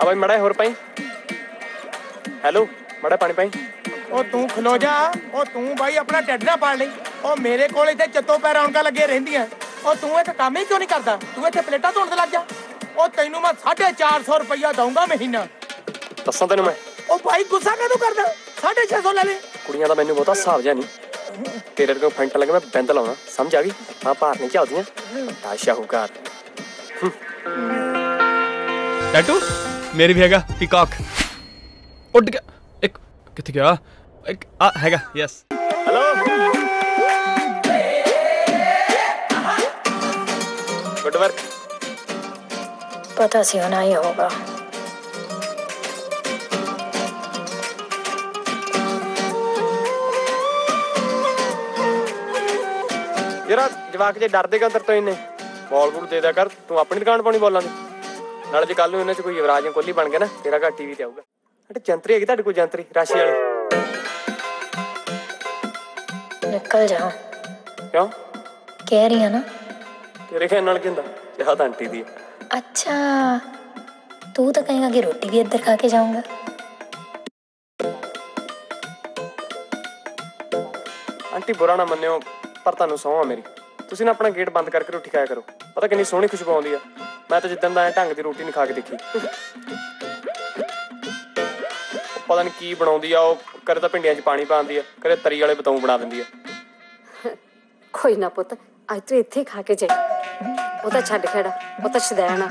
ਆ ਬਾਈ ਮੜਾ ਹੋਰ ਪਾਈ। ਹੈਲੋ ਮੜਾ ਪਾਣੀ ਪਾਈ। ਉਹ ਤੂੰ ਖਲੋ ਜਾ। ਉਹ ਤੂੰ ਬਾਈ ਆਪਣਾ ਢਿੱਡ ਨਾ ਪਾੜ ਲਈ। ਉਹ ਮੇਰੇ ਕੋਲ ਇੱਥੇ ਚੱਤੋ ਪੈ ਰੌਣਕਾਂ ਲੱਗੇ ਰਹਿੰਦੀਆਂ। ਉਹ ਤੂੰ ਇੱਕ ਕੰਮ ਹੀ ਕਿਉਂ ਨਹੀਂ ਕਰਦਾ? ਤੂੰ ਇੱਥੇ ਪਲੇਟਾਂ ਧੋਣ ਤੇ ਲੱਗ ਜਾ। ਉਹ ਤੈਨੂੰ ਮੈਂ 450 ਰੁਪਇਆ ਦਊਂਗਾ ਮਹੀਨਾ। ਦੱਸਾਂ ਤੈਨੂੰ ਮੈਂ। ਉਹ ਭਾਈ ਗੁੱਸਾ ਕਦੋਂ ਕਰਦਾ? 650 ਲੈ ਲੈ। ਕੁੜੀਆਂ ਦਾ ਮੈਨੂੰ ਬਹੁਤਾ ਹਿਸਾਬ ਜਿਹਾ ਨਹੀਂ। ਤੇਰੇ ਤੋਂ ਫੈਂਟ ਲੱਗੇ ਮੈਂ ਬੰਦ ਲਾਉਣਾ। ਸਮਝ ਆ ਗਈ? ਆ ਭਾਰ ਨਹੀਂ ਚੱਲਦੀਆਂ। ਤਾਂ ਸ਼ਾਹੂਕਾਰ। ਟੈਟੂ ਮੇਰੀ ਵੀ ਹੈਗਾ ਪੀਕਾਕ ਉੱਡ ਗਿਆ। ਇੱਕ ਕਿੱਥੇ ਗਿਆ? ਇੱਕ ਆ ਹੈਗਾ ਯੈਸ ਹੈਲੋ ਗੁੱਡ ਪਤਾ ਸੀ ਹੋਣਾ ਹੀ ਹੋਗਾ ਯਾਰ ਜਵਾਕ ਜੇ ਡਰਦੇ ਕਾ ਤਰ ਤੋਂ ਇਹਨੇ ਬਾਲ ਬੂਲ ਦੇ ਦਿਆ ਕਰ ਤੂੰ ਆਪਣੀ ਦੁਕਾਨ ਪਾਉਣੀ ਬੋਲਾਂ ਦੀ। ਨਾਲ ਜੇ ਕੱਲ ਨੂੰ ਇਹਨਾਂ 'ਚ ਕੋਈ ਯਵਰਾਜ ਜਾਂ ਕੋਹਲੀ ਬਣ ਗਿਆ ਨਾ ਤੇਰਾ ਘਾਟੀ ਵੀ ਤੇ ਆਊਗਾ। ਅਟੇ ਜੰਤਰੀ ਹੈਗੀ ਤੁਹਾਡੇ ਕੋਲ ਜੰਤਰੀ ਰਾਸ਼ੀ ਵਾਲੀ। ਨਿਕਲ ਜਾ। ਕਿਉਂ? ਕਹਿ ਰਹੀ ਆ ਨਾ। ਤੇਰੇ ਕਹਿਣ ਨਾਲ ਕਿੰਦਾ ਕਿਹਾ ਤਾਂ ਆਂਟੀ ਦੀ ਅੱਛਾ ਤੂੰ ਤਾਂ ਕਹੇਗਾ ਕਿ ਰੋਟੀ ਵੀ ਇੱਧਰ ਖਾ ਕੇ ਜਾਊਂਗਾ। ਆਂਟੀ ਬੁਰਾ ਨਾ ਮੰਨਿਓ ਪਰ ਤੁਹਾਨੂੰ ਸੌਂ ਮੇਰੀ। ਤੁਸੀਂ ਨਾ ਆਪਣਾ ਗੇਟ ਬੰਦ ਕਰਕੇ ਰੋਟੀ ਖਾਇਆ ਕਰੋ। ਪਤਾ ਕਿੰਨੀ ਸੋਹਣੀ ਖੁਸ਼ਬੂ ਆਉਂਦੀ ਆ। ਮੈਂ ਤਾਂ ਜਿੱਦਣ ਦਾ ਐ ਢੰਗ ਦੀ ਰੋਟੀ ਨਹੀਂ ਖਾ ਕੇ ਦੇਖੀ। ਪਤਾ ਨਹੀਂ ਕੀ ਬਣਾਉਂਦੀ ਆ, ਉਹ ਕਦੇ ਤਾਂ ਭਿੰਡੀਆਂ 'ਚ ਪਾਣੀ ਪਾਉਂਦੀ ਆ, ਕਦੇ ਤਰੀ ਵਾਲੇ ਬਤਾਉ ਬਣਾ ਦਿੰਦੀ ਆ। ਕੋਈ ਨਾ ਪੁੱਤ, ਅੱਜ ਤੂੰ ਇੱਥੇ ਹੀ ਖਾ ਕੇ ਜਾਈ। ਉਹ ਤਾਂ ਛੱਡ ਖੜਾ, ਉਹ ਤਾਂ ਸ਼ਦੈਣ ਆ।